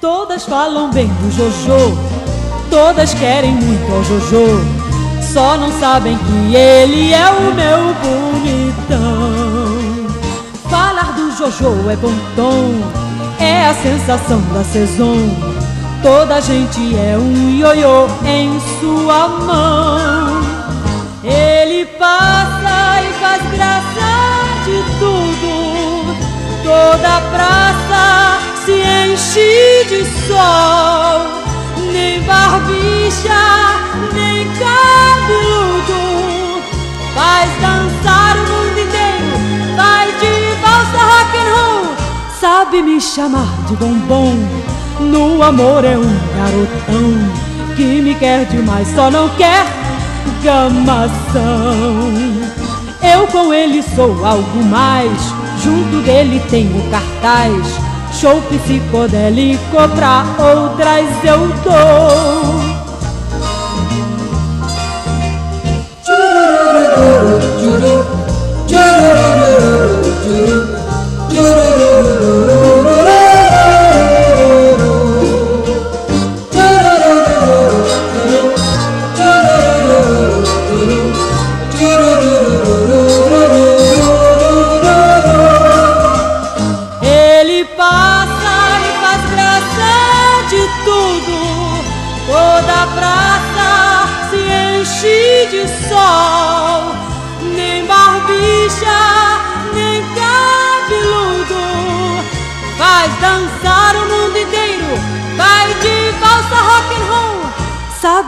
Todas falam bem do Jojo, todas querem muito ao Jojo, só não sabem que ele é o meu bonitão. Falar do Jojo é bom tom, é a sensação da saison. Toda gente é um ioiô em sua mão. Passa e faz graça de tudo, toda praça se enche de sol, nem barbicha, nem cabeludo, faz dançar o mundo inteiro, vai de valsa rock and roll, sabe me chamar de bombom, no amor é um garotão, que me quer demais, só não quer gamação. Eu com ele sou algo mais, junto dele tenho cartaz show psicodélico pra outras eu dou.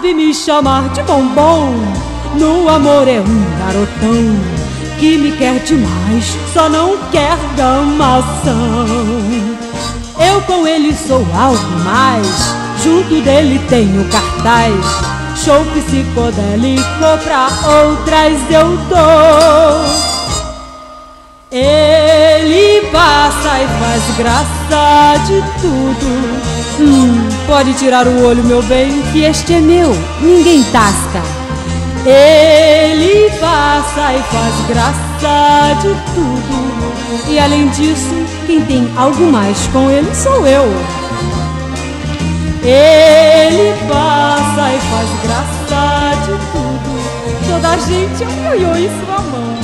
Sabe me chamar de bombom, no amor é um garotão que me quer demais, só não quer gamação. Eu com ele sou algo mais Junto dele tenho cartaz. Show psicodélico pra outras eu dou. Ele passa e faz graça de tudo hum, Pode tirar o olho, meu bem, que este é meu Ninguém tasca Ele passa e faz graça de tudo E além disso, quem tem algo mais com ele sou eu ele passa e faz graça de tudo. Toda a gente é um em sua mão.